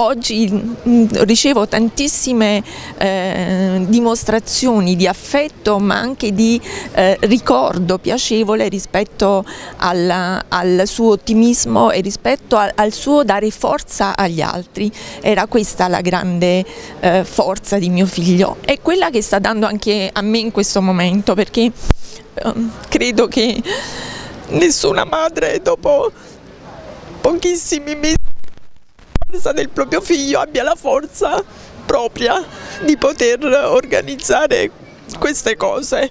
oggi ricevo tantissime eh, dimostrazioni di affetto ma anche di eh, ricordo piacevole rispetto alla, al suo ottimismo e rispetto al, al, suo dare forza agli altri. Era questa la grande eh, forza di mio figlio e quella che sta dando anche a me in questo momento perché ehm, credo che nessuna madre dopo pochissimi mesi del proprio figlio abbia la forza propria di poter organizzare queste cose.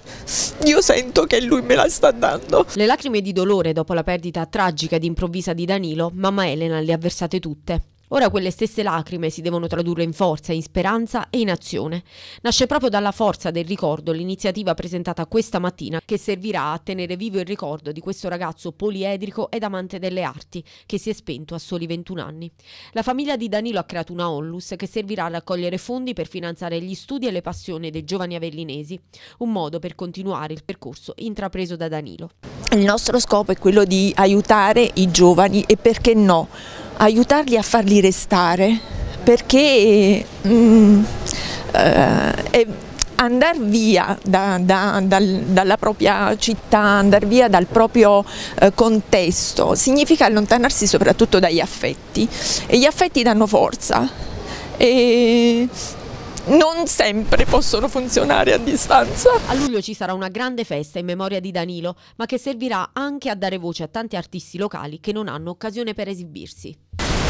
Io sento che lui me la sta dando. Le lacrime di dolore dopo la perdita tragica ed improvvisa di Danilo, mamma Elena le ha versate tutte. Ora quelle stesse lacrime si devono tradurre in forza, in speranza e in azione. Nasce proprio dalla forza del ricordo l'iniziativa presentata questa mattina che servirà a tenere vivo il ricordo di questo ragazzo poliedrico ed amante delle arti che si è spento a soli 21 anni. La famiglia di Danilo ha creato una onlus che servirà a raccogliere fondi per finanziare gli studi e le passioni dei giovani avellinesi, un modo per continuare il percorso intrapreso da Danilo. Il nostro scopo è quello di aiutare i giovani e perché no aiutarli a farli restare perché mm, eh, andare via da, da, dal, dalla propria città, andare via dal proprio eh, contesto significa allontanarsi soprattutto dagli affetti e gli affetti danno forza e non sempre possono funzionare a distanza. A luglio ci sarà una grande festa in memoria di Danilo, ma che servirà anche a dare voce a tanti artisti locali che non hanno occasione per esibirsi.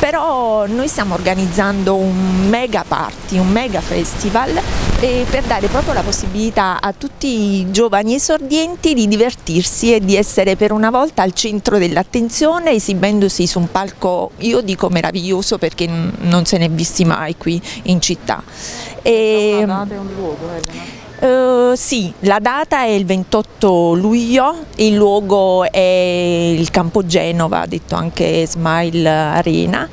Però noi stiamo organizzando un mega party, un mega festival per dare proprio la possibilità a tutti i giovani esordienti di divertirsi e di essere per una volta al centro dell'attenzione esibendosi su un palco, io dico meraviglioso perché non se ne è visti mai qui in città. E, data e un luogo, Elena? Uh, sì, la data è il 28 luglio, il luogo è il Campo Genova, detto anche Smile Arena.